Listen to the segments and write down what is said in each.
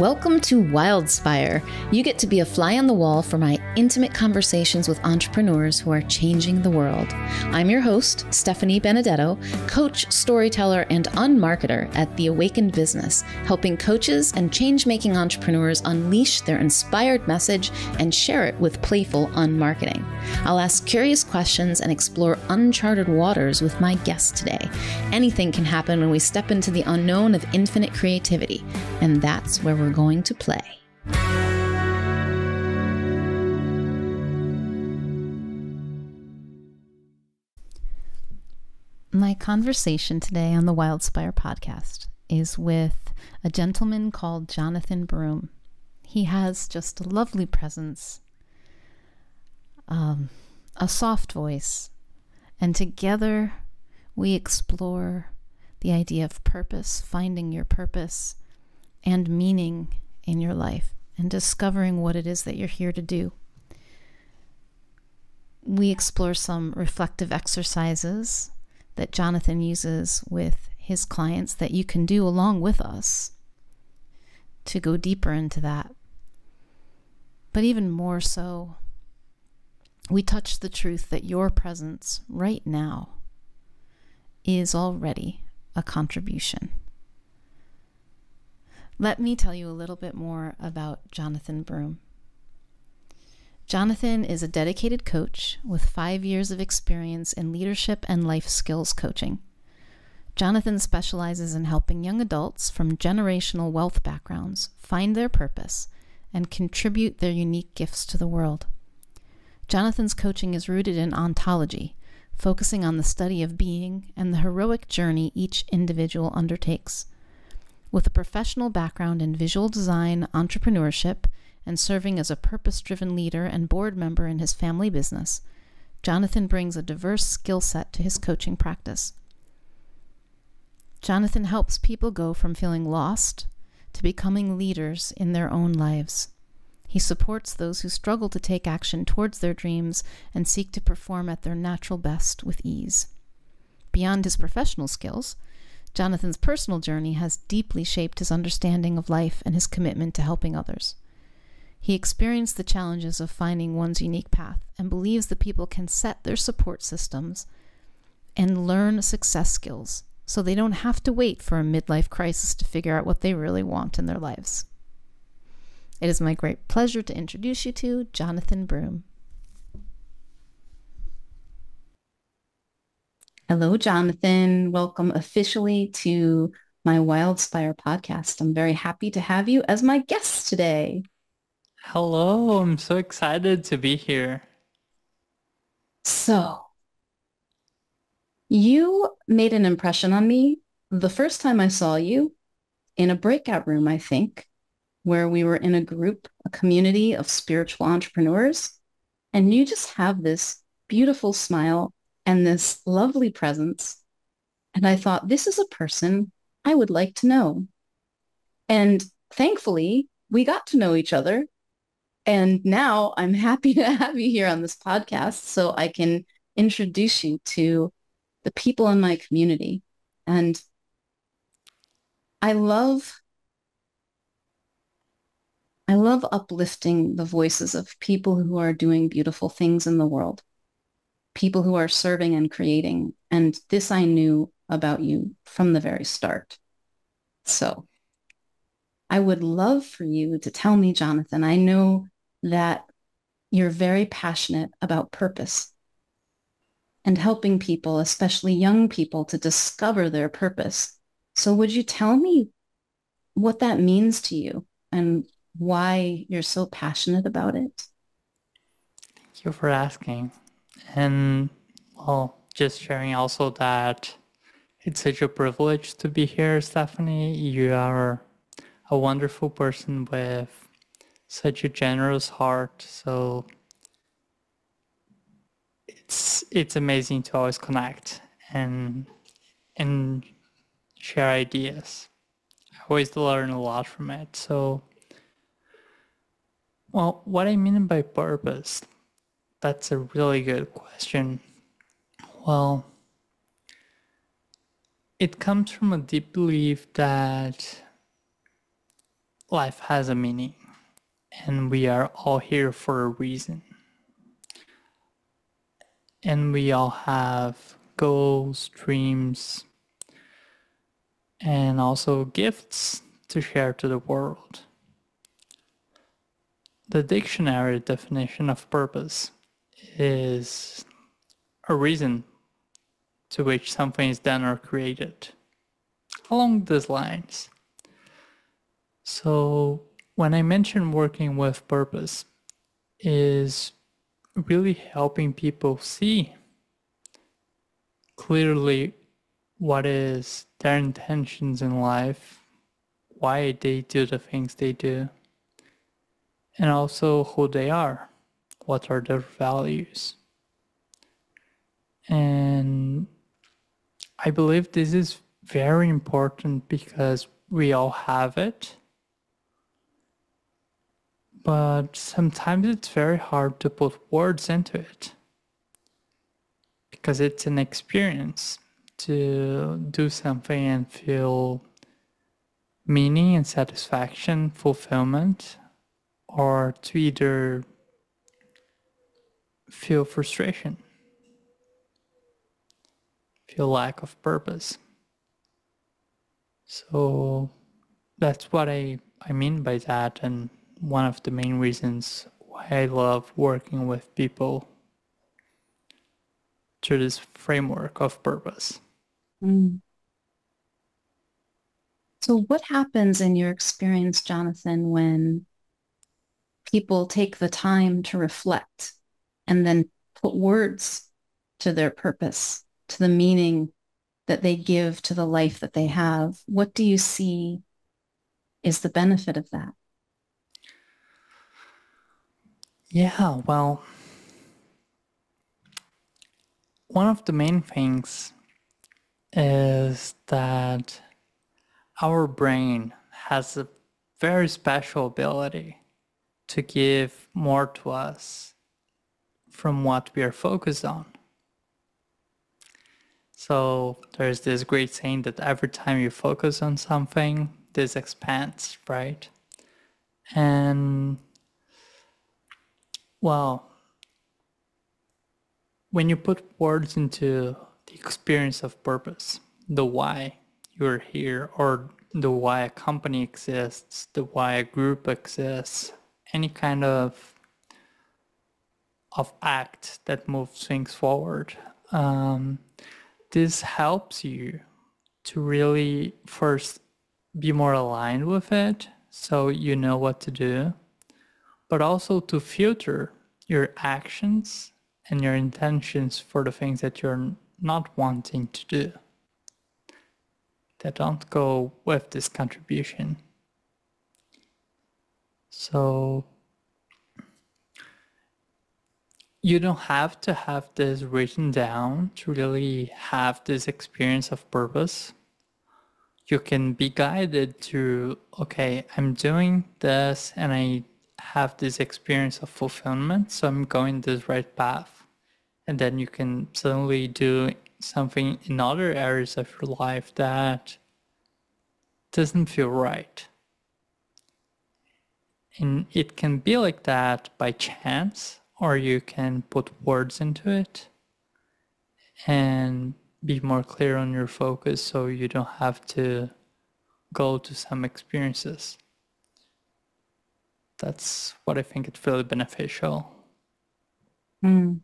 Welcome to Wildspire. You get to be a fly on the wall for my intimate conversations with entrepreneurs who are changing the world. I'm your host, Stephanie Benedetto, coach, storyteller, and unmarketer at The Awakened Business, helping coaches and change making entrepreneurs unleash their inspired message and share it with playful unmarketing. I'll ask curious questions and explore uncharted waters with my guest today. Anything can happen when we step into the unknown of infinite creativity, and that's where we're we're going to play. My conversation today on the Wildspire podcast is with a gentleman called Jonathan Brum. He has just a lovely presence, um, a soft voice, and together we explore the idea of purpose, finding your purpose, and meaning in your life and discovering what it is that you're here to do. We explore some reflective exercises that Jonathan uses with his clients that you can do along with us to go deeper into that. But even more so, we touch the truth that your presence right now is already a contribution. Let me tell you a little bit more about Jonathan Brum. Jonathan is a dedicated coach with five years of experience in leadership and life skills coaching. Jonathan specializes in helping young adults from generational wealth backgrounds find their purpose and contribute their unique gifts to the world. Jonathan's coaching is rooted in ontology, focusing on the study of being and the heroic journey each individual undertakes. With a professional background in visual design, entrepreneurship, and serving as a purpose driven leader and board member in his family business, Jonathan brings a diverse skill set to his coaching practice. Jonathan helps people go from feeling lost to becoming leaders in their own lives. He supports those who struggle to take action towards their dreams and seek to perform at their natural best with ease. Beyond his professional skills, Jonathan's personal journey has deeply shaped his understanding of life and his commitment to helping others. He experienced the challenges of finding one's unique path and believes that people can set their support systems and learn success skills so they don't have to wait for a midlife crisis to figure out what they really want in their lives. It is my great pleasure to introduce you to Jonathan Brum. Hello, Jonathan. Welcome officially to my Wildspire podcast. I'm very happy to have you as my guest today. Hello, I'm so excited to be here. So, you made an impression on me the first time I saw you in a breakout room, I think, where we were in a group, a community of spiritual entrepreneurs. And you just have this beautiful smile and this lovely presence. And I thought, this is a person I would like to know. And thankfully, we got to know each other. And now I'm happy to have you here on this podcast so I can introduce you to the people in my community. And I love I love uplifting the voices of people who are doing beautiful things in the world people who are serving and creating. And this I knew about you from the very start. So I would love for you to tell me, Jonathan, I know that you're very passionate about purpose and helping people, especially young people, to discover their purpose. So would you tell me what that means to you and why you're so passionate about it? Thank you for asking. And well, just sharing also that it's such a privilege to be here, Stephanie. You are a wonderful person with such a generous heart. So it's it's amazing to always connect and and share ideas. I always learn a lot from it. So well, what I mean by purpose, that's a really good question. Well, it comes from a deep belief that life has a meaning and we are all here for a reason. And we all have goals, dreams, and also gifts to share to the world. The dictionary definition of purpose is a reason to which something is done or created. Along these lines. So when I mention working with purpose is really helping people see clearly what is their intentions in life, why they do the things they do, and also who they are, what are their values. And I believe this is very important because we all have it but sometimes it's very hard to put words into it because it's an experience to do something and feel meaning and satisfaction, fulfillment, or to either feel frustration, feel lack of purpose. So that's what I, I mean by that and one of the main reasons why I love working with people through this framework of purpose. Mm. So, what happens in your experience, Jonathan, when people take the time to reflect and then put words to their purpose, to the meaning that they give to the life that they have? What do you see is the benefit of that? Yeah, well, one of the main things is that our brain has a very special ability to give more to us from what we are focused on. So there's this great saying that every time you focus on something, this expands, right? And well, when you put words into the experience of purpose, the why you're here, or the why a company exists, the why a group exists, any kind of of act that moves things forward. Um, this helps you to really first be more aligned with it so you know what to do but also to filter your actions and your intentions for the things that you're not wanting to do that don't go with this contribution. So you don't have to have this written down to really have this experience of purpose. You can be guided to, okay, I'm doing this and I have this experience of fulfillment, so I'm going this right path. And then you can suddenly do something in other areas of your life that doesn't feel right. And it can be like that by chance, or you can put words into it and be more clear on your focus so you don't have to go to some experiences that's what I think it's really beneficial. Mm.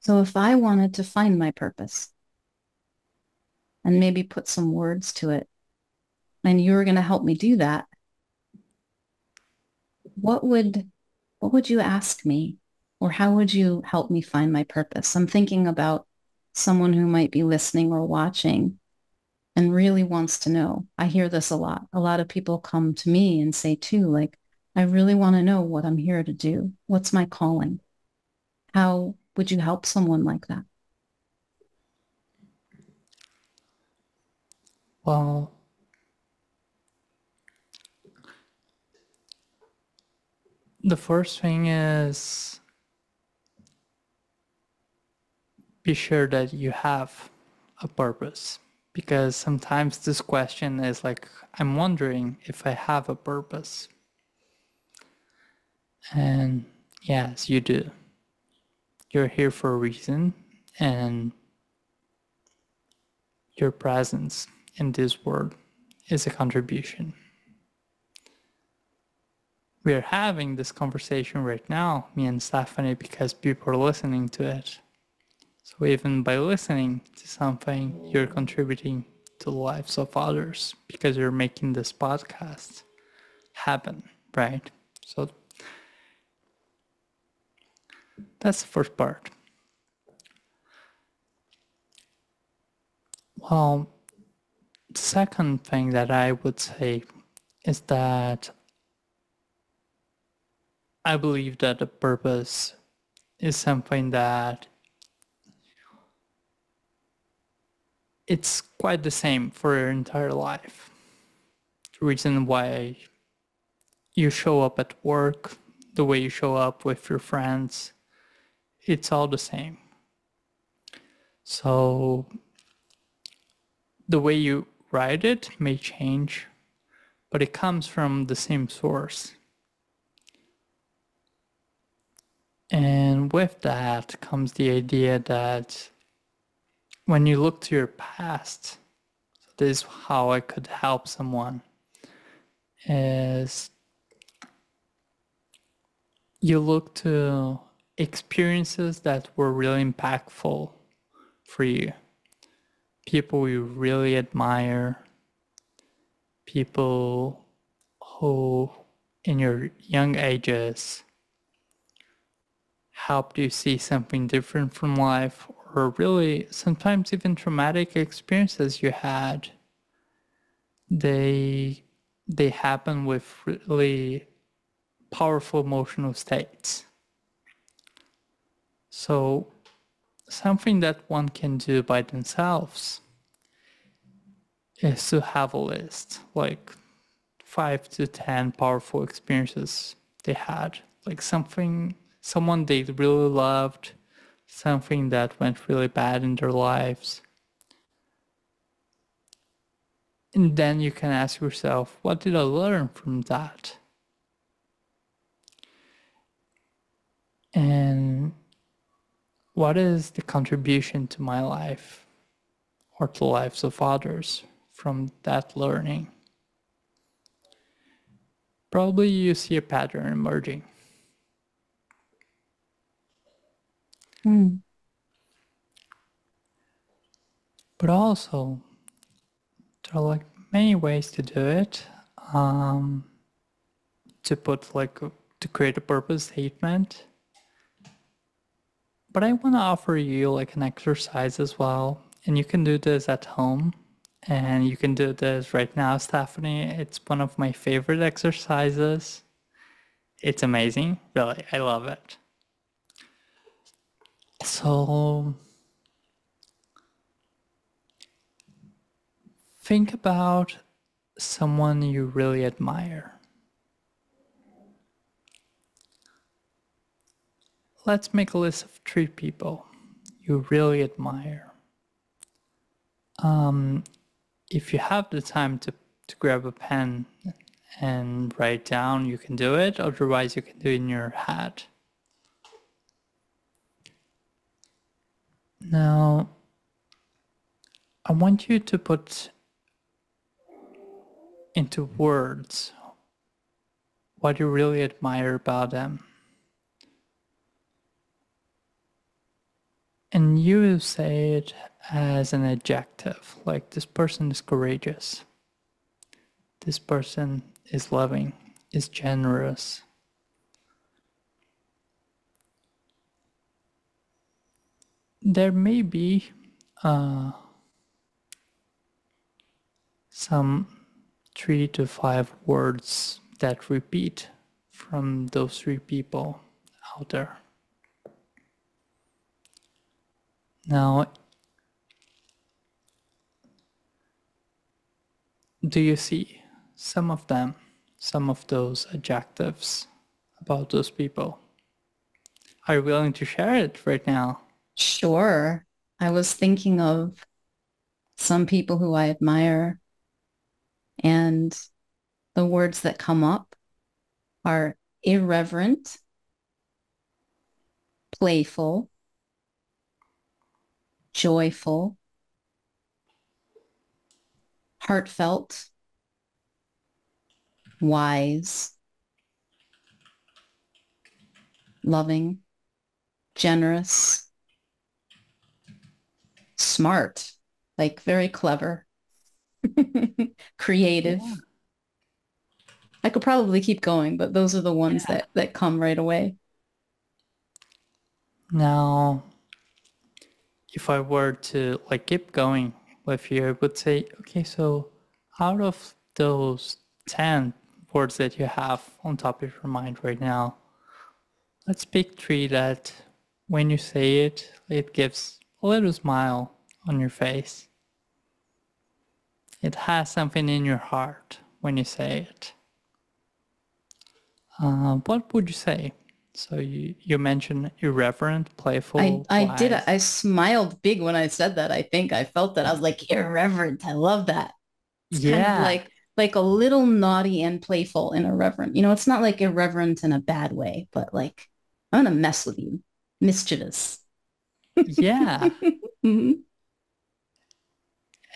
So if I wanted to find my purpose and maybe put some words to it, and you were going to help me do that, what would what would you ask me or how would you help me find my purpose? I'm thinking about someone who might be listening or watching and really wants to know. I hear this a lot. A lot of people come to me and say too, like, I really want to know what I'm here to do. What's my calling? How would you help someone like that? Well, the first thing is be sure that you have a purpose because sometimes this question is like, I'm wondering if I have a purpose. And yes, you do. You're here for a reason, and your presence in this world is a contribution. We are having this conversation right now, me and Stephanie, because people are listening to it. So even by listening to something, you're contributing to the lives of others because you're making this podcast happen, right? So that's the first part. Well, second thing that I would say is that I believe that the purpose is something that it's quite the same for your entire life. The reason why you show up at work, the way you show up with your friends, it's all the same. So the way you write it may change, but it comes from the same source. And with that comes the idea that when you look to your past, so this is how I could help someone, is you look to experiences that were really impactful for you. People you really admire, people who in your young ages helped you see something different from life or really sometimes even traumatic experiences you had. They they happen with really powerful emotional states. So something that one can do by themselves is to have a list like five to ten powerful experiences they had like something someone they really loved something that went really bad in their lives. And then you can ask yourself, what did I learn from that? And what is the contribution to my life or to the lives of others from that learning? Probably you see a pattern emerging. Mm. But also, there are like many ways to do it. Um, to put like to create a purpose statement. But I want to offer you like an exercise as well, and you can do this at home. And you can do this right now, Stephanie. It's one of my favorite exercises. It's amazing, really. I love it. So think about someone you really admire. Let's make a list of three people you really admire. Um, if you have the time to, to grab a pen and write down, you can do it. Otherwise, you can do it in your head. Now, I want you to put into words what you really admire about them. And you say it as an adjective, like this person is courageous, this person is loving, is generous, there may be uh, some three to five words that repeat from those three people out there. Now, do you see some of them, some of those adjectives about those people? Are you willing to share it right now? Sure. I was thinking of some people who I admire. And the words that come up are irreverent, playful, joyful, heartfelt, wise, loving, generous, smart, like very clever, creative. Yeah. I could probably keep going, but those are the ones yeah. that, that come right away. Now, if I were to like keep going with you, I would say, okay, so out of those 10 words that you have on top of your mind right now, let's pick three that when you say it, it gives a little smile on your face. It has something in your heart when you say it. Uh, what would you say? So you, you mentioned irreverent, playful. I, I did. I smiled big when I said that. I think I felt that. I was like, irreverent. I love that. It's yeah. Kind of like like a little naughty and playful and irreverent. You know, it's not like irreverent in a bad way, but like I'm gonna mess with you. Mischievous. Yeah. mm-hmm.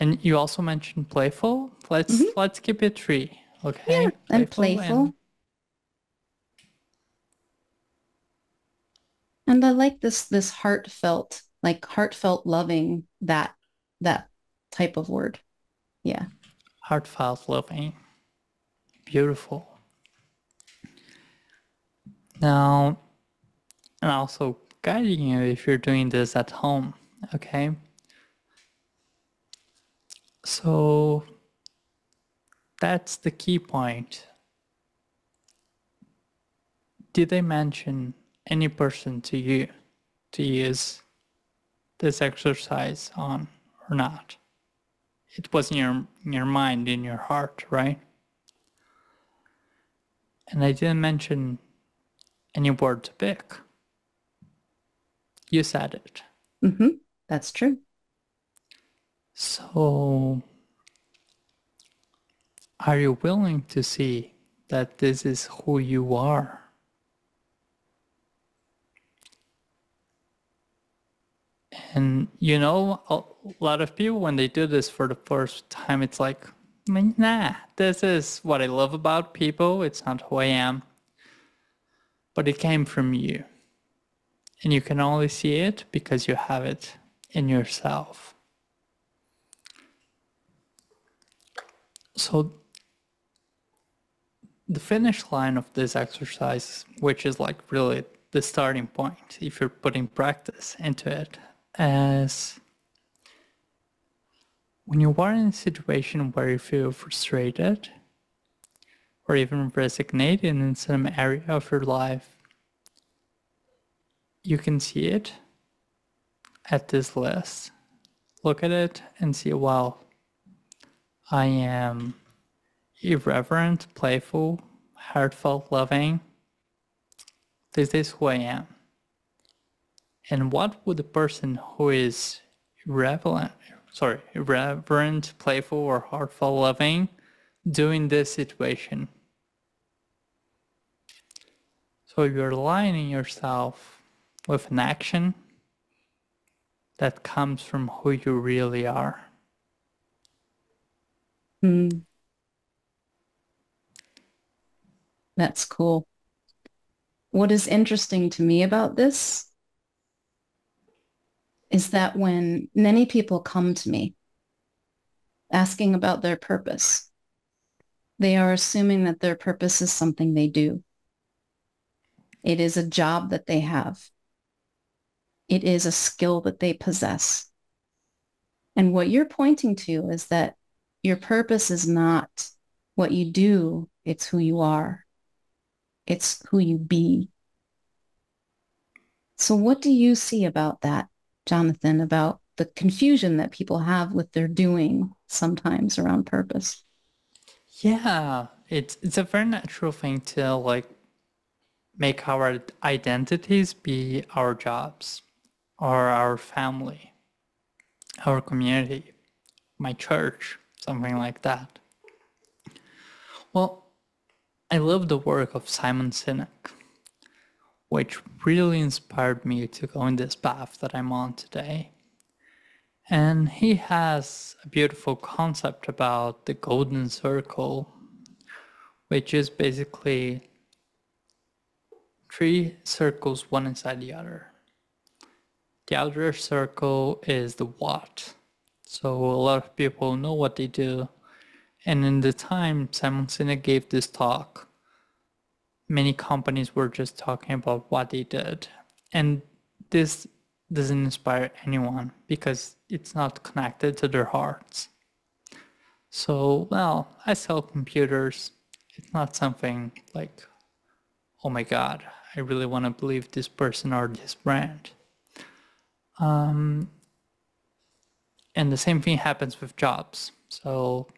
And you also mentioned playful. Let's mm-hmm. let's keep it three. Okay. Yeah, playful and playful. And and i like this this heartfelt like heartfelt loving that that type of word yeah heartfelt loving beautiful now and also guiding you if you're doing this at home okay so that's the key point did they mention any person to you to use this exercise on or not. It was in your, in your mind, in your heart, right? And I didn't mention any word to pick. You said it. Mm-hmm. That's true. So, are you willing to see that this is who you are? And you know, a lot of people when they do this for the first time, it's like, nah, this is what I love about people. It's not who I am. But it came from you. And you can only see it because you have it in yourself. So the finish line of this exercise, which is like really the starting point, if you're putting practice into it, as when you are in a situation where you feel frustrated or even resignated in some area of your life, you can see it at this list. Look at it and see, well, I am irreverent, playful, heartfelt, loving. This is who I am. And what would a person who is irreverent, sorry, irreverent, playful, or heartfelt loving do in this situation? So you're aligning yourself with an action that comes from who you really are. Hmm. That's cool. What is interesting to me about this is that when many people come to me asking about their purpose, they are assuming that their purpose is something they do. It is a job that they have. It is a skill that they possess. And what you're pointing to is that your purpose is not what you do, it's who you are. It's who you be. So what do you see about that? Jonathan, about the confusion that people have with their doing sometimes around purpose. Yeah, it's it's a very natural thing to like make our identities be our jobs or our family, our community, my church, something like that. Well, I love the work of Simon Sinek, which really inspired me to go in this path that I'm on today. And he has a beautiful concept about the golden circle, which is basically three circles, one inside the other. The outer circle is the what. So a lot of people know what they do. And in the time Simon Sinek gave this talk, many companies were just talking about what they did. And this doesn't inspire anyone because it's not connected to their hearts. So, well, I sell computers. It's not something like, oh my God, I really want to believe this person or this brand. Um, and the same thing happens with jobs. So,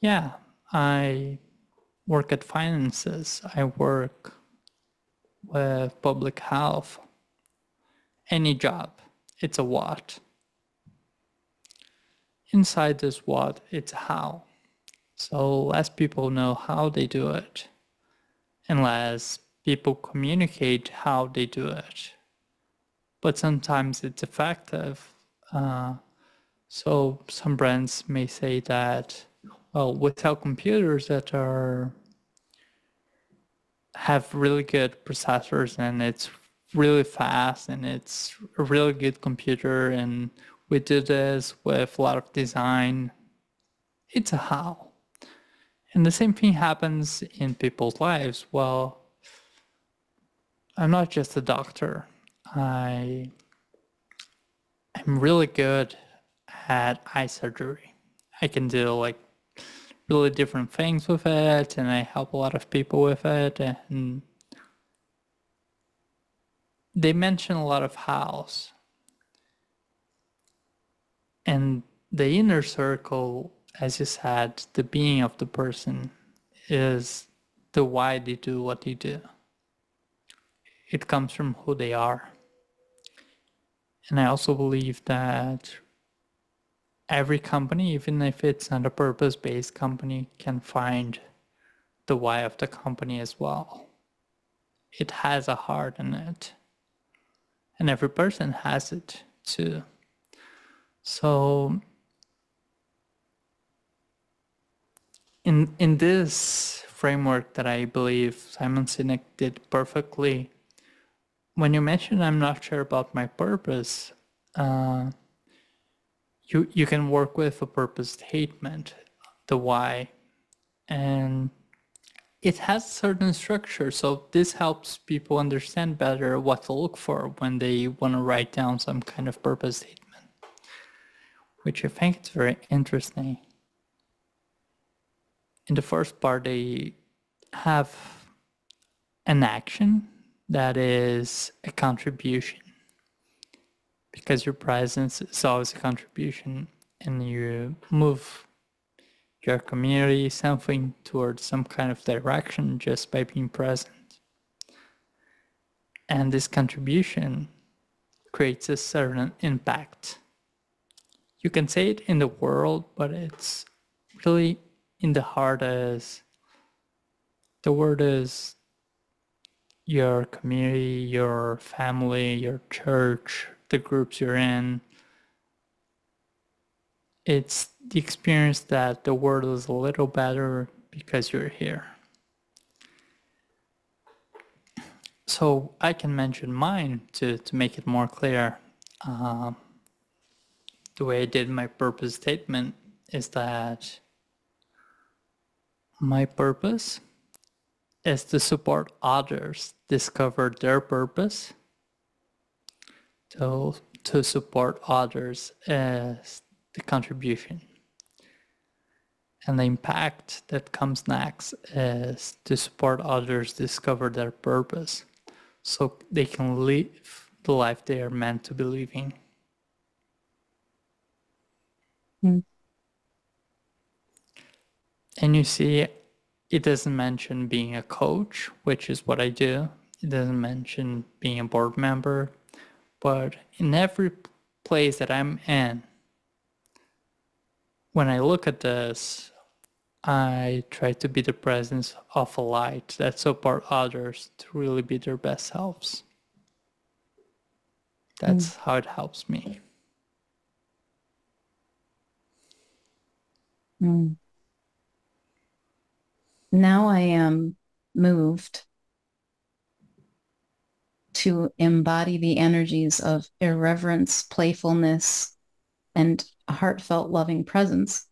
yeah, I work at finances. I work with public health. Any job, it's a what. Inside this what, it's how. So less people know how they do it, and less people communicate how they do it. But sometimes it's effective. Uh, so some brands may say that, well, without computers that are have really good processors and it's really fast and it's a really good computer and we do this with a lot of design. It's a how. And the same thing happens in people's lives. Well, I'm not just a doctor. I I'm really good at eye surgery. I can do like really different things with it and I help a lot of people with it and they mention a lot of hows. And the inner circle, as you said, the being of the person is the why they do what they do. It comes from who they are. And I also believe that every company, even if it's not a purpose-based company, can find the why of the company as well. It has a heart in it. And every person has it too. So in in this framework that I believe Simon Sinek did perfectly, when you mentioned I'm not sure about my purpose, uh, you you can work with a purpose statement, the why, and it has certain structure. So this helps people understand better what to look for when they want to write down some kind of purpose statement, which I think is very interesting. In the first part, they have an action that is a contribution because your presence is always a contribution and you move your community something towards some kind of direction just by being present. And this contribution creates a certain impact. You can say it in the world, but it's really in the heart as the word is your community, your family, your church, the groups you're in. It's the experience that the world is a little better because you're here. So I can mention mine to, to make it more clear. Uh, the way I did my purpose statement is that my purpose is to support others discover their purpose to, to support others as the contribution. And the impact that comes next is to support others discover their purpose so they can live the life they are meant to be living. Mm. And you see, it doesn't mention being a coach, which is what I do. It doesn't mention being a board member, but in every place that I'm in, when I look at this, I try to be the presence of a light that support others to really be their best selves. That's mm. how it helps me. Mm. Now I am moved to embody the energies of irreverence, playfulness, and heartfelt, loving presence.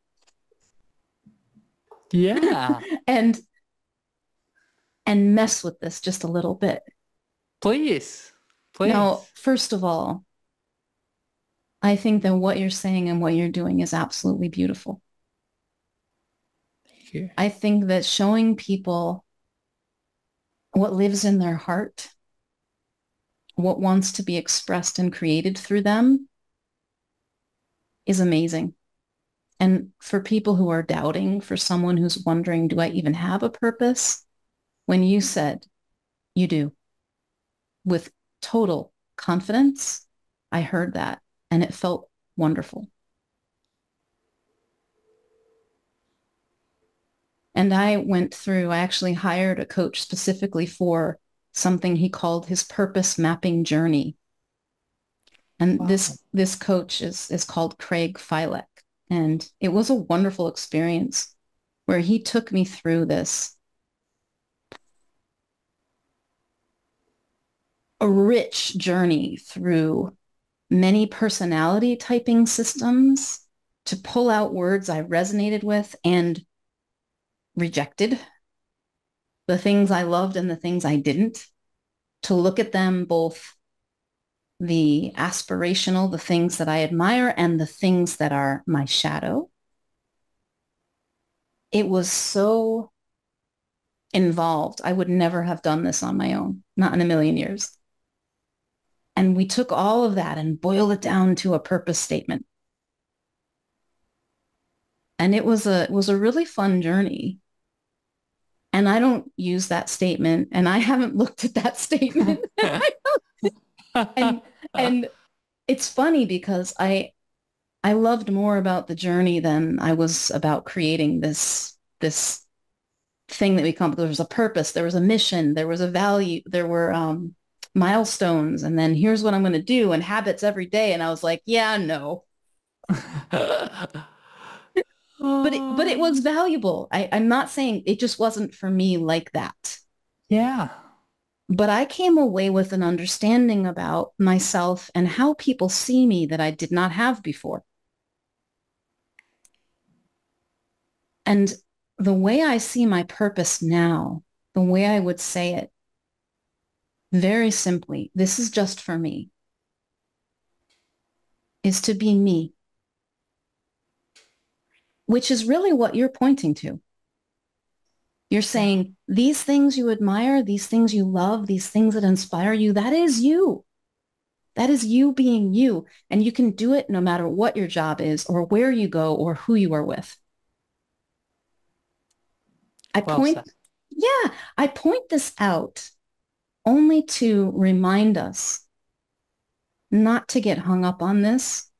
Yeah. and and mess with this just a little bit. Please. Please. Now, first of all, I think that what you're saying and what you're doing is absolutely beautiful. You. I think that showing people what lives in their heart what wants to be expressed and created through them is amazing. And for people who are doubting, for someone who's wondering, do I even have a purpose? When you said you do with total confidence, I heard that and it felt wonderful. And I went through, I actually hired a coach specifically for something he called his purpose mapping journey. And wow. this this coach is is called Craig Filek. And it was a wonderful experience where he took me through this a rich journey through many personality typing systems to pull out words I resonated with and rejected the things I loved and the things I didn't, to look at them both the aspirational, the things that I admire and the things that are my shadow. It was so involved. I would never have done this on my own, not in a million years. And we took all of that and boiled it down to a purpose statement. And it was a it was a really fun journey and I don't use that statement and I haven't looked at that statement. and and it's funny because I I loved more about the journey than I was about creating this this thing that we come there was a purpose, there was a mission, there was a value, there were um milestones and then here's what I'm going to do and habits every day and I was like, yeah, no but it, but it was um. valuable. I, I'm not saying it just wasn't for me like that. Yeah. But I came away with an understanding about myself and how people see me that I did not have before. And the way I see my purpose now, the way I would say it, very simply, this is just for me, is to be me which is really what you're pointing to. You're saying these things you admire, these things you love, these things that inspire you, that is you. That is you being you. And you can do it no matter what your job is or where you go or who you are with. I well point, said. yeah, I point this out only to remind us not to get hung up on this,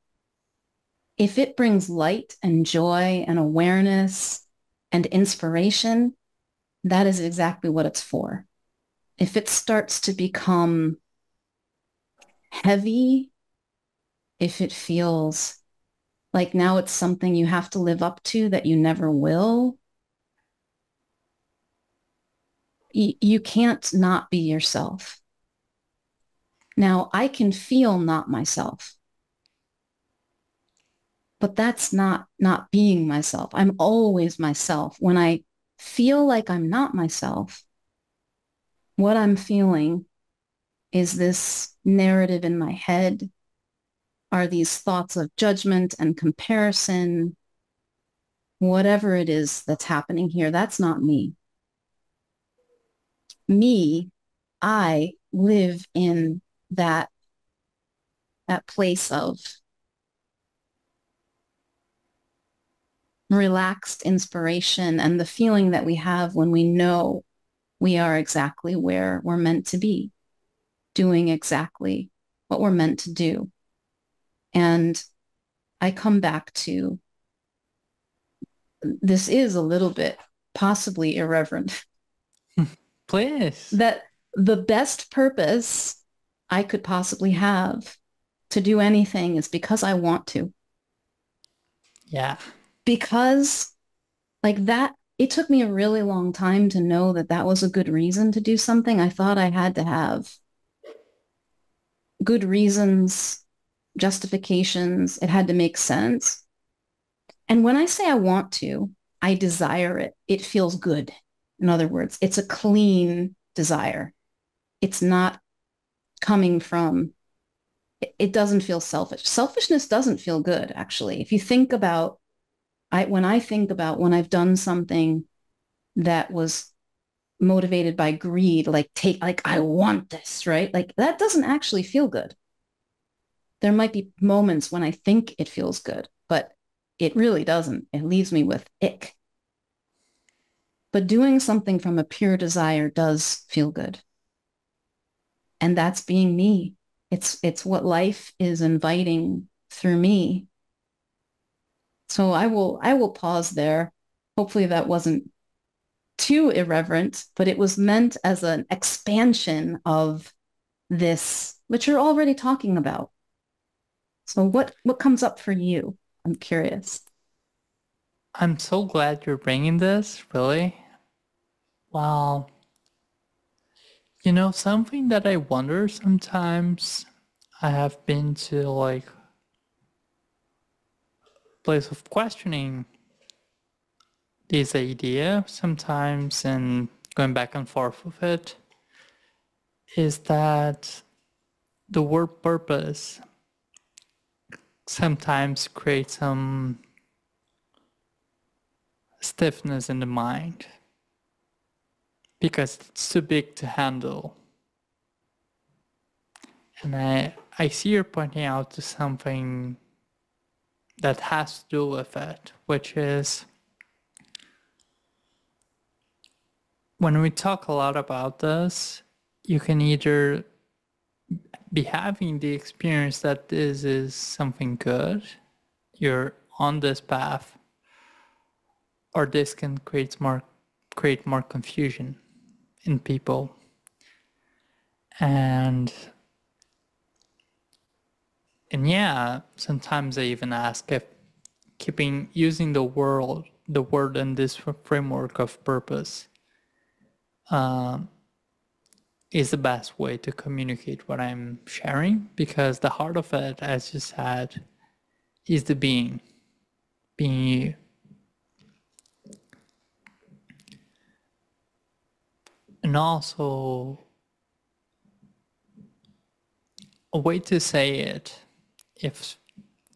if it brings light and joy and awareness and inspiration, that is exactly what it's for. If it starts to become heavy, if it feels like now it's something you have to live up to that you never will, you can't not be yourself. Now, I can feel not myself but that's not not being myself. I'm always myself. When i feel like i'm not myself what i'm feeling is this narrative in my head. Are these thoughts of judgment and comparison? Whatever it is that's happening here that's not me. Me i live in that that place of relaxed inspiration and the feeling that we have when we know we are exactly where we're meant to be, doing exactly what we're meant to do. And I come back to this is a little bit possibly irreverent. Please. That the best purpose I could possibly have to do anything is because I want to. Yeah. Because like that, it took me a really long time to know that that was a good reason to do something. I thought I had to have good reasons, justifications. It had to make sense. And when I say I want to, I desire it. It feels good. In other words, it's a clean desire. It's not coming from, it doesn't feel selfish. Selfishness doesn't feel good, actually. If you think about, I, when I think about when I've done something that was motivated by greed, like take, like, I want this, right? Like that doesn't actually feel good. There might be moments when I think it feels good, but it really doesn't. It leaves me with ick. But doing something from a pure desire does feel good. And that's being me. It's it's what life is inviting through me. So I will I will pause there. Hopefully that wasn't too irreverent, but it was meant as an expansion of this, which you're already talking about. So what what comes up for you? I'm curious. I'm so glad you're bringing this, really. Wow. You know, something that I wonder sometimes, I have been to like place of questioning this idea sometimes and going back and forth with it is that the word purpose sometimes creates some stiffness in the mind because it's too big to handle. And I, I see you're pointing out to something that has to do with it, which is when we talk a lot about this, you can either be having the experience that this is something good, you're on this path, or this can create more create more confusion in people. And and yeah, sometimes I even ask if keeping using the world the word in this framework of purpose um, is the best way to communicate what I'm sharing because the heart of it, as you said, is the being, being you. And also, a way to say it, if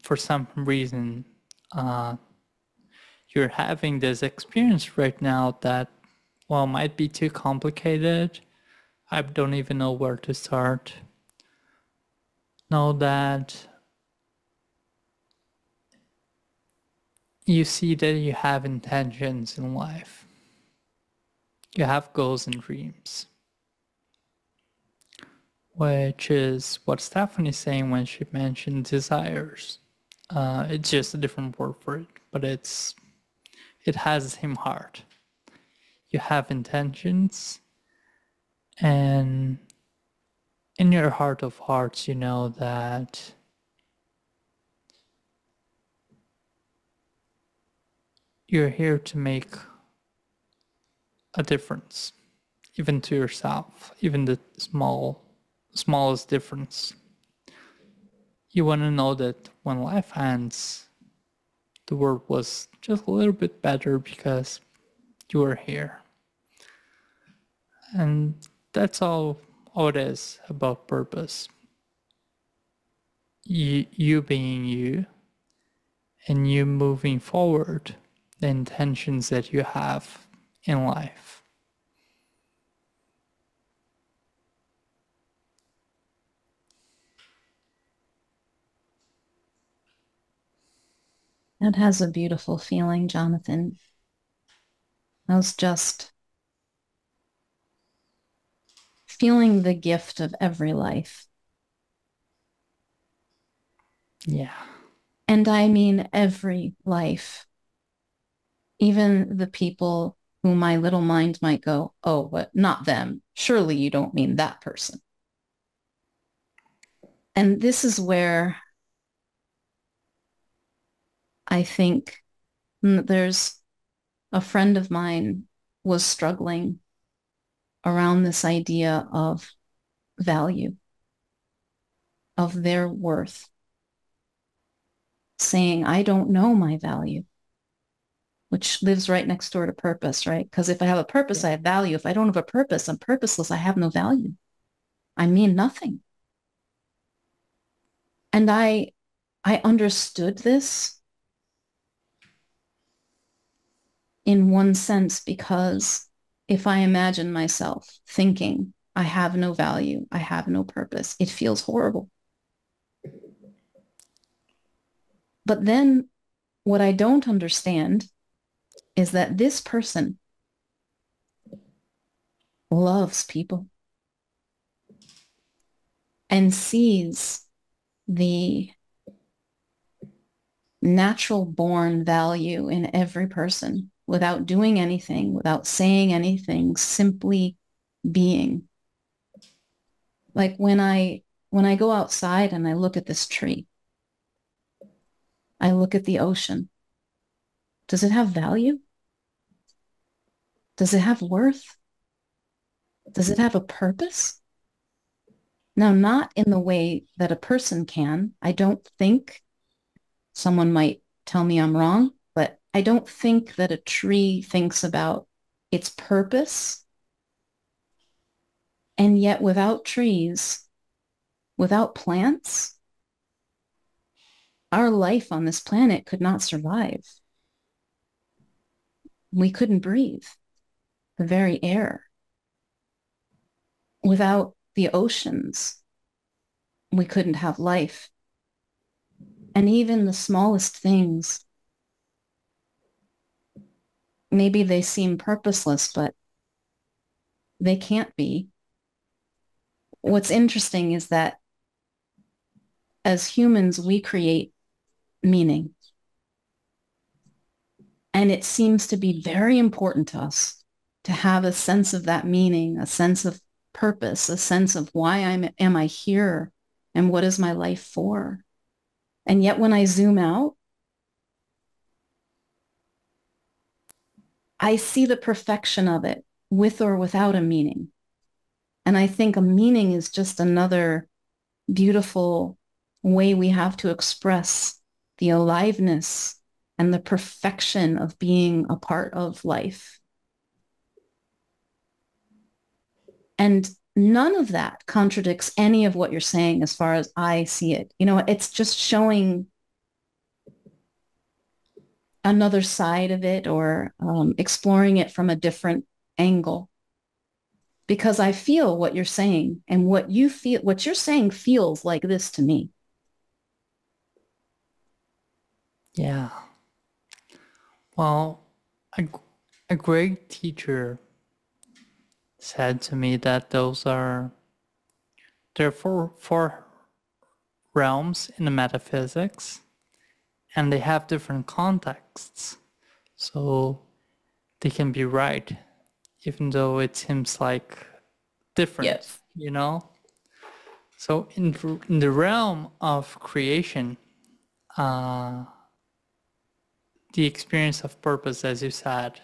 for some reason uh, you're having this experience right now that, well, might be too complicated I don't even know where to start. Know that you see that you have intentions in life. You have goals and dreams. Which is what Stephanie's saying when she mentioned desires. Uh, it's just a different word for it, but it's it has the same heart. You have intentions and in your heart of hearts, you know that you're here to make a difference, even to yourself, even the small, smallest difference. You want to know that when life ends, the world was just a little bit better because you were here. And that's all, all it is about purpose. You, you being you and you moving forward the intentions that you have in life. That has a beautiful feeling, Jonathan. I was just feeling the gift of every life. Yeah. And I mean every life. even the people who my little mind might go, oh, but not them. Surely you don't mean that person. And this is where I think there's a friend of mine was struggling around this idea of value, of their worth, saying, I don't know my value, which lives right next door to purpose, right? Because if I have a purpose, I have value. If I don't have a purpose, I'm purposeless. I have no value. I mean nothing. And I, I understood this in one sense because if I imagine myself thinking I have no value, I have no purpose, it feels horrible. But then what I don't understand is that this person loves people and sees the natural born value in every person without doing anything, without saying anything, simply being. Like when I when I go outside and I look at this tree, I look at the ocean. Does it have value? Does it have worth? Does it have a purpose? Now, not in the way that a person can. I don't think someone might tell me I'm wrong. I don't think that a tree thinks about its purpose. And yet without trees, without plants, our life on this planet could not survive. We couldn't breathe the very air. Without the oceans, we couldn't have life. And even the smallest things maybe they seem purposeless, but they can't be. What's interesting is that as humans, we create meaning. And it seems to be very important to us to have a sense of that meaning, a sense of purpose, a sense of why I'm, am I here and what is my life for? And yet when I zoom out, I see the perfection of it with or without a meaning. And I think a meaning is just another beautiful way we have to express the aliveness and the perfection of being a part of life. And none of that contradicts any of what you're saying as far as I see it. You know, it's just showing another side of it or um, exploring it from a different angle because I feel what you're saying and what you feel, what you're saying feels like this to me. Yeah. Well, a, a great teacher said to me that those are, there are four, four realms in the metaphysics and they have different contexts. So they can be right, even though it seems like different, yes. you know? So in, in the realm of creation, uh, the experience of purpose, as you said,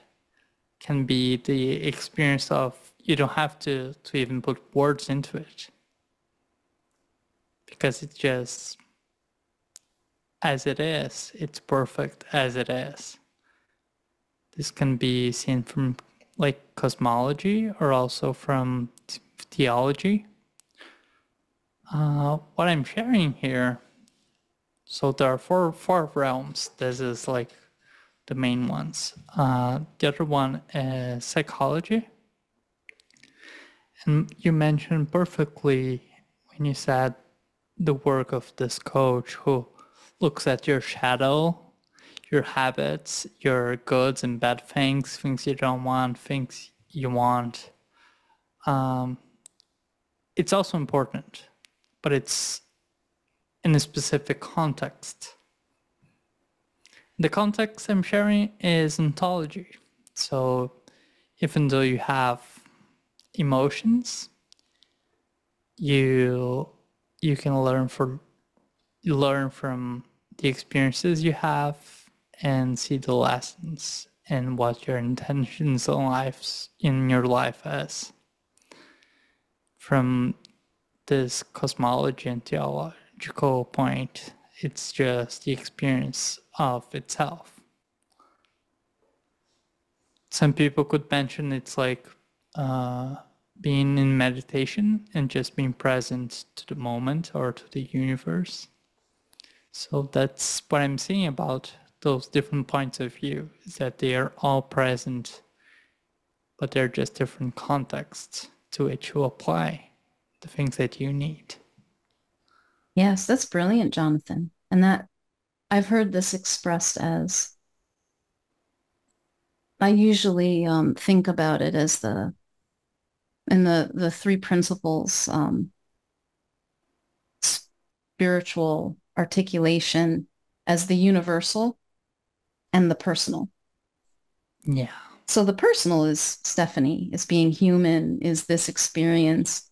can be the experience of you don't have to, to even put words into it because it just as it is. It's perfect as it is. This can be seen from like cosmology or also from theology. Uh, what I'm sharing here, so there are four, four realms. This is like the main ones. Uh, the other one is psychology. And you mentioned perfectly when you said the work of this coach who looks at your shadow, your habits, your goods and bad things, things you don't want, things you want. Um, it's also important, but it's in a specific context. the context I'm sharing is ontology. So even though you have emotions, you you can learn from learn from the experiences you have and see the lessons and what your intentions in life in your life is from this cosmology and theological point it's just the experience of itself some people could mention it's like uh, being in meditation and just being present to the moment or to the universe. So that's what I'm saying about those different points of view is that they are all present, but they're just different contexts to which you apply the things that you need. Yes, that's brilliant, Jonathan. And that I've heard this expressed as I usually um, think about it as the in the the three principles um, spiritual articulation as the universal and the personal. Yeah. So the personal is Stephanie, is being human, is this experience.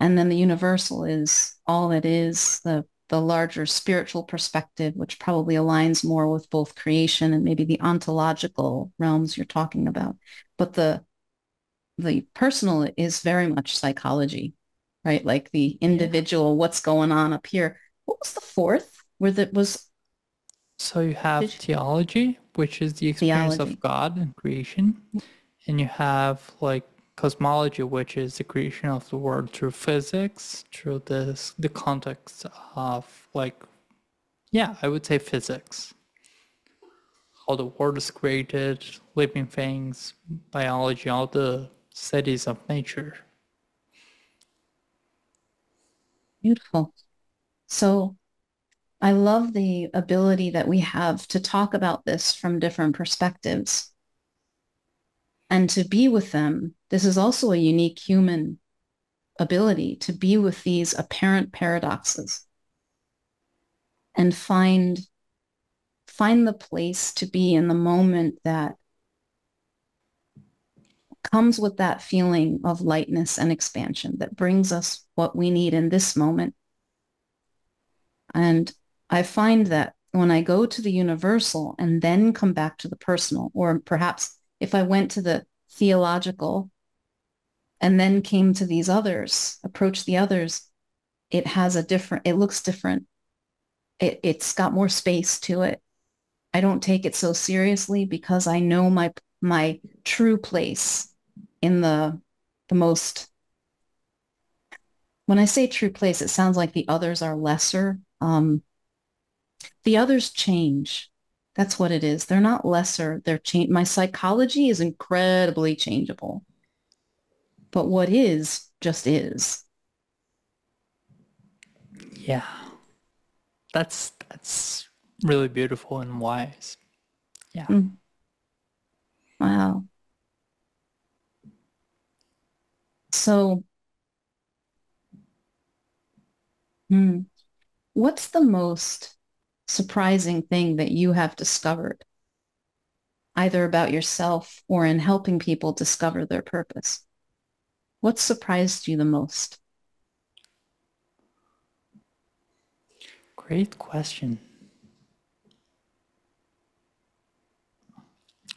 And then the universal is all it is, the the larger spiritual perspective, which probably aligns more with both creation and maybe the ontological realms you're talking about. But the the personal is very much psychology, right? Like the individual, yeah. what's going on up here. What was the fourth? Where that was so you have theology, which is the experience theology. of God and creation, and you have like cosmology, which is the creation of the world through physics, through this the context of like, yeah, I would say physics. How the world is created, living things, biology, all the studies of nature. Beautiful. So I love the ability that we have to talk about this from different perspectives and to be with them. This is also a unique human ability to be with these apparent paradoxes and find find the place to be in the moment that comes with that feeling of lightness and expansion that brings us what we need in this moment. And I find that when I go to the universal and then come back to the personal, or perhaps if I went to the theological and then came to these others, approach the others, it has a different, it looks different. It, it's got more space to it. I don't take it so seriously because I know my my true place in the the most when I say true place, it sounds like the others are lesser. Um, the others change. That's what it is. They're not lesser. They're change. My psychology is incredibly changeable. But what is just is. Yeah. That's that's really beautiful and wise. Yeah. Mm. Wow. So hmm, what's the most surprising thing that you have discovered, either about yourself or in helping people discover their purpose? What surprised you the most? Great question.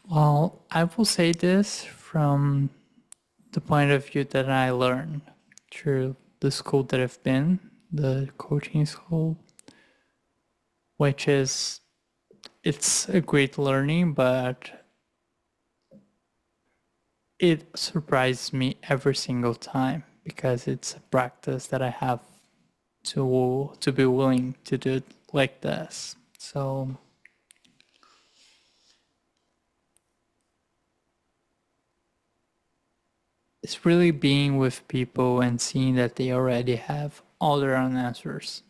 Well, I will say this from the point of view that I learned through the school that I've been, the coaching school, which is it's a great learning, but it surprises me every single time because it's a practice that I have to to be willing to do it like this. So it's really being with people and seeing that they already have all their own answers.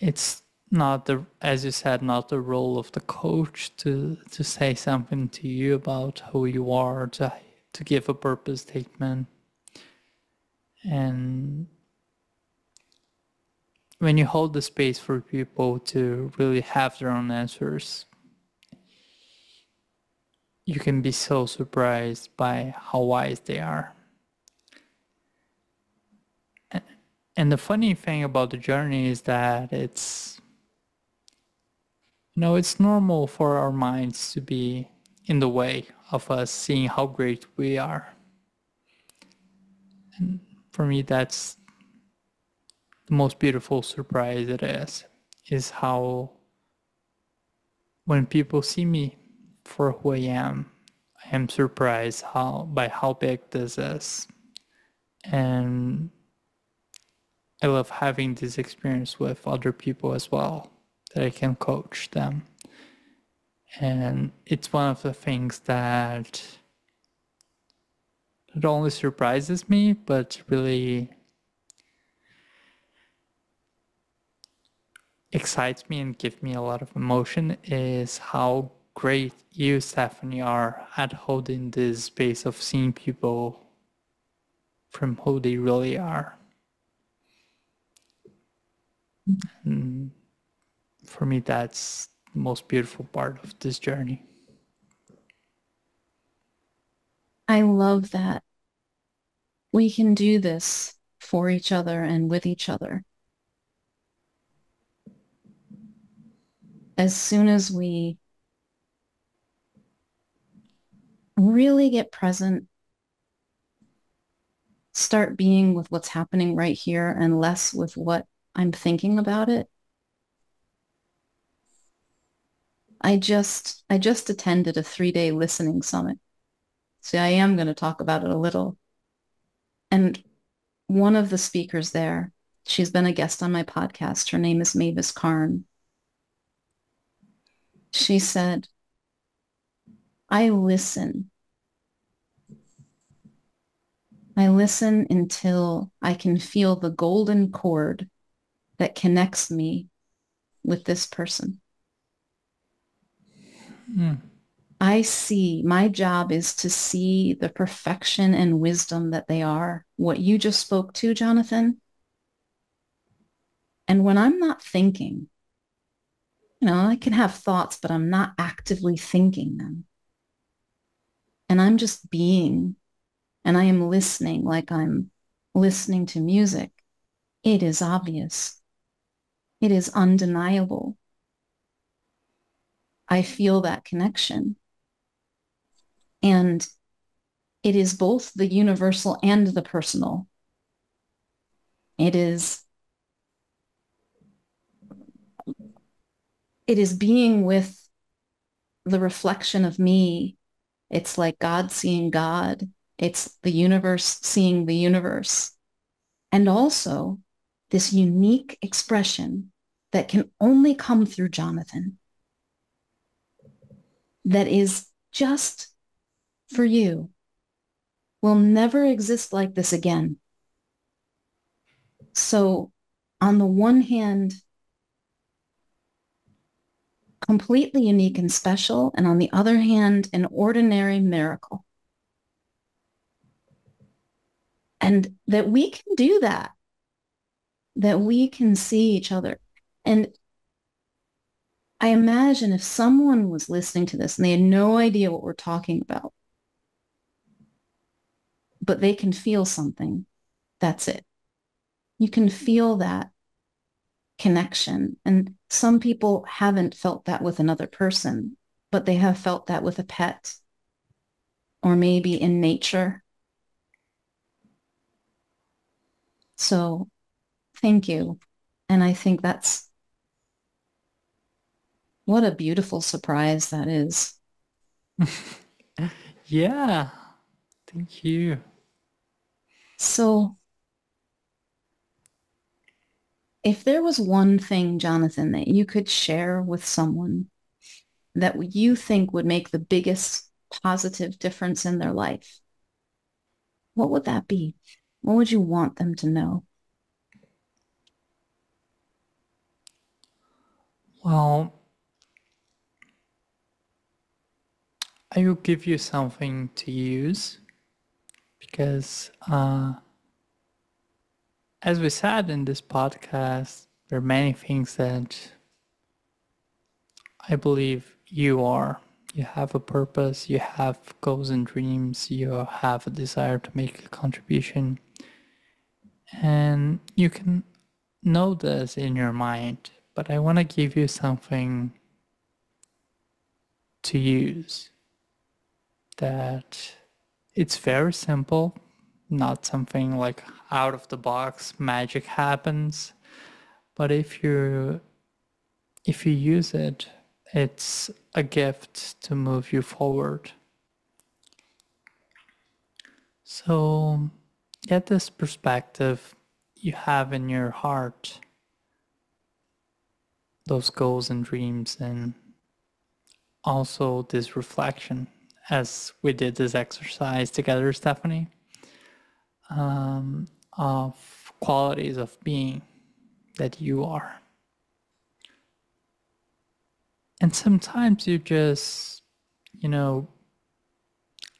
it's not the as you said not the role of the coach to to say something to you about who you are to to give a purpose statement and when you hold the space for people to really have their own answers, you can be so surprised by how wise they are. And the funny thing about the journey is that it's, you know, it's normal for our minds to be in the way of us seeing how great we are. And for me, that's the most beautiful surprise it is, is how when people see me for who I am, I am surprised how by how big this is. And I love having this experience with other people as well, that I can coach them. And it's one of the things that not only surprises me, but really excites me and gives me a lot of emotion is how great you, Stephanie, are at holding this space of seeing people from who they really are. And for me, that's the most beautiful part of this journey. I love that we can do this for each other and with each other. as soon as we really get present, start being with what's happening right here and less with what I'm thinking about it. I just I just attended a three-day listening summit. See, I am going to talk about it a little. And one of the speakers there, she's been a guest on my podcast. Her name is Mavis Karn she said, I listen. I listen until I can feel the golden cord that connects me with this person. Mm. I see, my job is to see the perfection and wisdom that they are, what you just spoke to, Jonathan. And when I'm not thinking, you know, I can have thoughts, but I'm not actively thinking them. And I'm just being, and I am listening like I'm listening to music. It is obvious. It is undeniable. I feel that connection. And it is both the universal and the personal. It is it is being with the reflection of me. It's like God seeing God. It's the universe seeing the universe. And also this unique expression that can only come through Jonathan that is just for you will never exist like this again. So on the one hand, completely unique and special, and on the other hand, an ordinary miracle. And that we can do that, that we can see each other. And I imagine if someone was listening to this and they had no idea what we're talking about, but they can feel something, that's it. You can feel that connection. And some people haven't felt that with another person, but they have felt that with a pet or maybe in nature. So thank you. And I think that's what a beautiful surprise that is. yeah. Thank you. So if there was one thing, Jonathan, that you could share with someone that you think would make the biggest positive difference in their life, what would that be? What would you want them to know? Well, I will give you something to use because uh, as we said in this podcast, there are many things that I believe you are. You have a purpose, you have goals and dreams, you have a desire to make a contribution. And you can know this in your mind, but I want to give you something to use that it's very simple, not something like out of the box magic happens, but if you if you use it, it's a gift to move you forward. So get this perspective you have in your heart those goals and dreams and also this reflection as we did this exercise together stephanie um, of qualities of being that you are and sometimes you just you know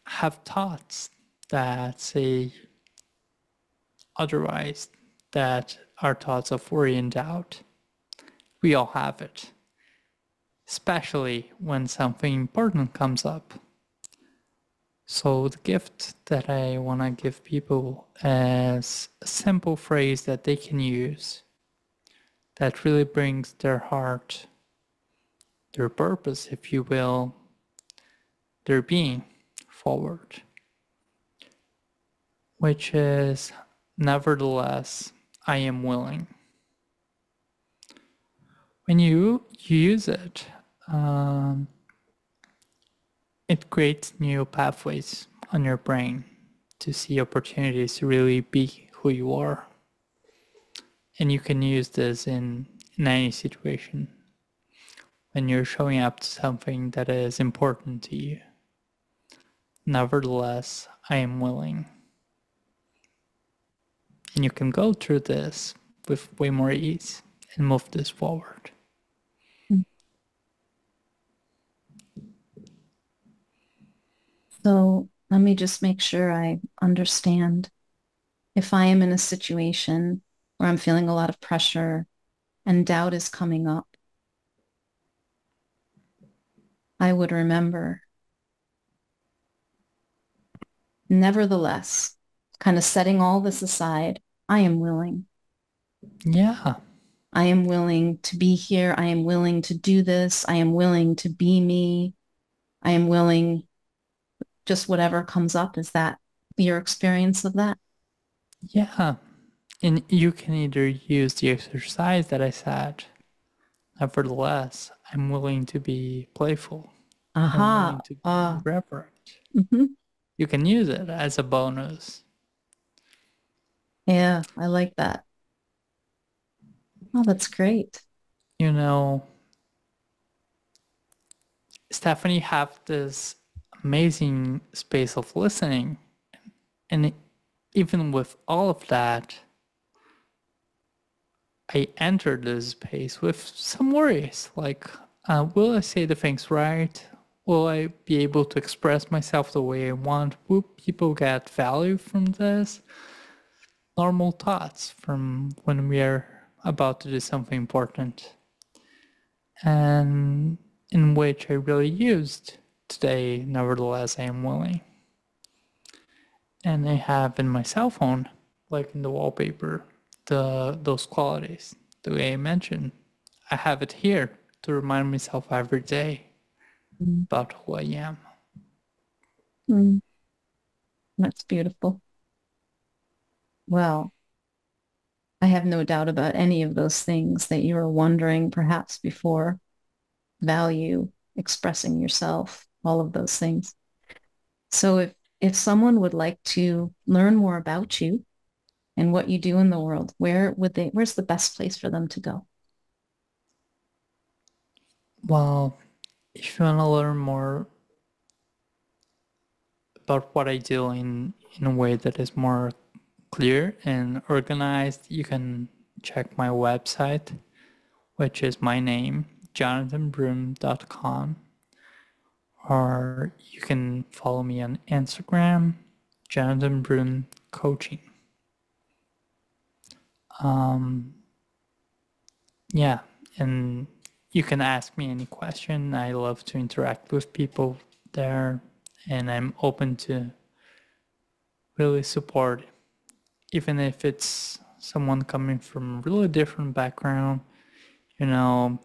have thoughts that say otherwise that are thoughts of worry and doubt. We all have it, especially when something important comes up. So, the gift that I want to give people is a simple phrase that they can use that really brings their heart, their purpose, if you will, their being forward, which is nevertheless I am willing. When you use it, um, it creates new pathways on your brain to see opportunities to really be who you are. And you can use this in, in any situation when you're showing up to something that is important to you. Nevertheless, I am willing and you can go through this with way more ease and move this forward. So let me just make sure I understand. If I am in a situation where I'm feeling a lot of pressure and doubt is coming up, I would remember. Nevertheless, kind of setting all this aside, I am willing. Yeah. I am willing to be here. I am willing to do this. I am willing to be me. I am willing, just whatever comes up. Is that your experience of that? Yeah. And you can either use the exercise that I said. Nevertheless, I'm willing to be playful. Aha. Uh-huh. to be uh, reverent. Mm-hmm. You can use it as a bonus. Yeah, I like that. Oh, that's great. You know, Stephanie have this amazing space of listening. And even with all of that, I entered this space with some worries like, uh, will I say the things right? Will I be able to express myself the way I want? Will people get value from this? normal thoughts from when we are about to do something important and in which I really used today, nevertheless, I am willing. And I have in my cell phone, like in the wallpaper, the those qualities, the way I mentioned. I have it here to remind myself every day mm. about who I am. Mm. That's beautiful. Well, I have no doubt about any of those things that you were wondering perhaps before. Value, expressing yourself, all of those things. So if, if someone would like to learn more about you and what you do in the world, where would they, where's the best place for them to go? Well, if you want to learn more about what I do in, in a way that is more clear and organized, you can check my website, which is my name, jonathanbrum.com. Or you can follow me on Instagram, Jonathan Brum Coaching. Um, yeah, and you can ask me any question. I love to interact with people there, and I'm open to really support, even if it's someone coming from really different background. You know,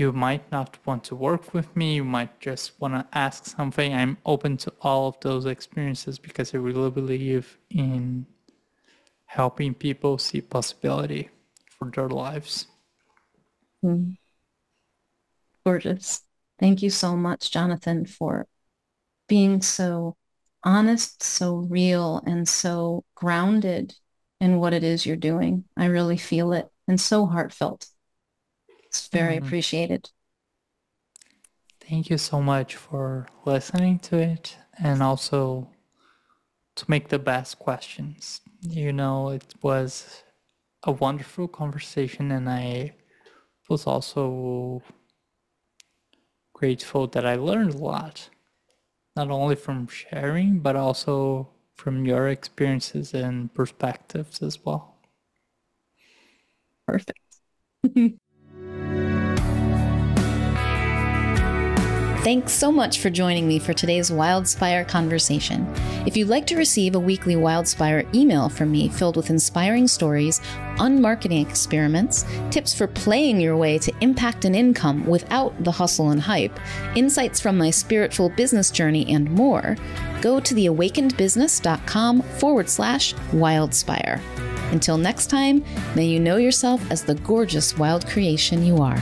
you might not want to work with me. You might just want to ask something. I'm open to all of those experiences because I really believe in helping people see possibility for their lives. Mm. Gorgeous. Thank you so much, Jonathan, for being so honest, so real, and so grounded in what it is you're doing. I really feel it and so heartfelt. It's very mm-hmm. appreciated. Thank you so much for listening to it and also to make the best questions. You know, it was a wonderful conversation and I was also grateful that I learned a lot, not only from sharing, but also from your experiences and perspectives as well. Perfect. Thanks so much for joining me for today's Wildspire conversation. If you'd like to receive a weekly Wildspire email from me filled with inspiring stories, unmarketing experiments, tips for playing your way to impact and income without the hustle and hype, insights from my spiritual business journey, and more, go to theawakenedbusiness.com forward slash wildspire. Until next time, may you know yourself as the gorgeous wild creation you are.